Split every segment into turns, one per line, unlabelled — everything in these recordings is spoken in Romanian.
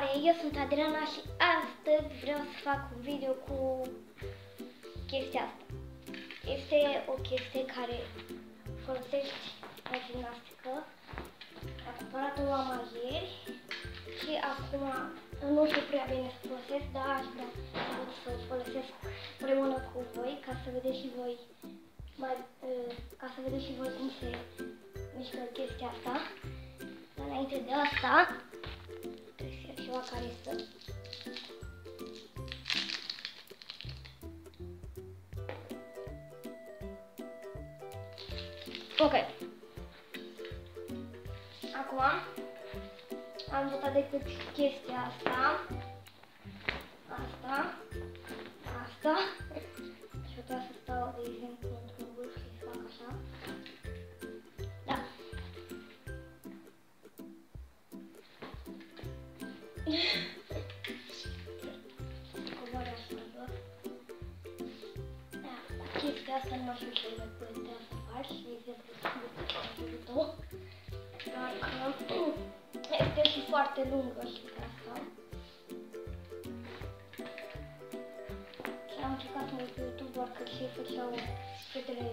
Salutare, eu sunt Adriana și astăzi vreau să fac un video cu chestia asta. Este o chestie care folosești la gimnastică. Am cumpărat-o la ieri și acum nu știu prea bine să folosesc, dar aș vrea să o folosesc împreună cu voi ca să vedeți și voi mai, uh, ca să vedeți și voi cum se mișcă chestia asta. Dar înainte de asta, ceva care să... Ok. Acum am votat decât chestia asta, asta, asta. Și putea să stau, de exemplu, Coboară așa doar. Da, cu chestia asta nu știu ce mai putea să faci, de exemplu, ajută Doar că este și foarte lungă și ca asta. Și am încercat mult pe YouTube, doar că și făceau fetele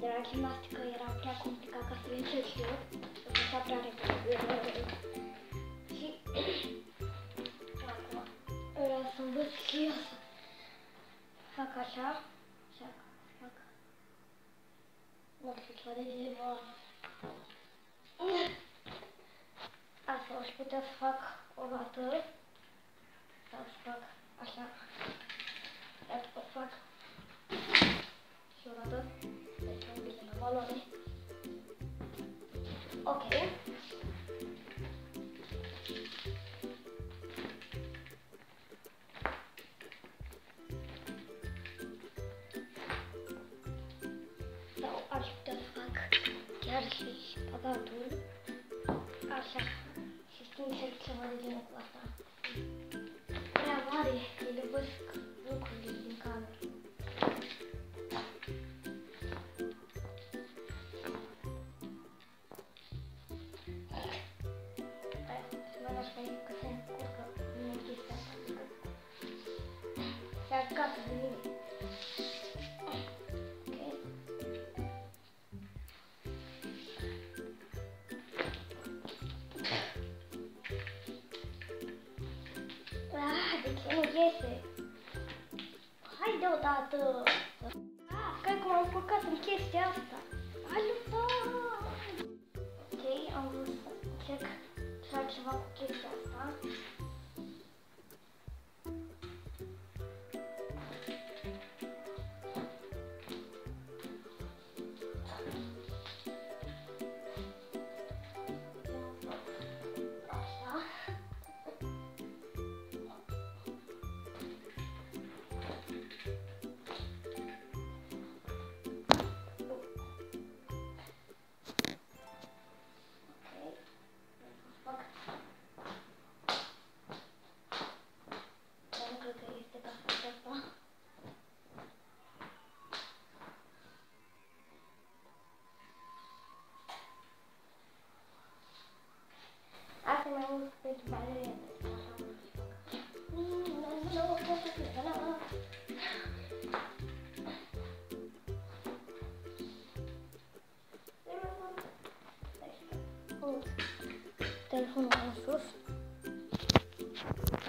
de la gimnastică era prea complicat ca să le încerc și eu. Să făcea prea repede. Și eu să fac așa. Așa, fac. Nu știu ceva de genul Asta aș putea să fac o dată. Sau să fac așa. Dar după fac și o dată. Deci un pic la valoare. Ok. Chiar și spagatul. Așa. Și schimb iese. Hai deodată! Ah, cred că m-am încurcat în chestia asta. Ajută! Ok, am vrut să încerc să fac ceva cu chestia asta. Asta Telefonul în sus.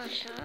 Așa.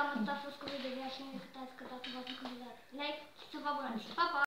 Cam atât a fost cu videoul și nu uitați că dacă v-a plăcut like și să vă abonați. Pa, pa!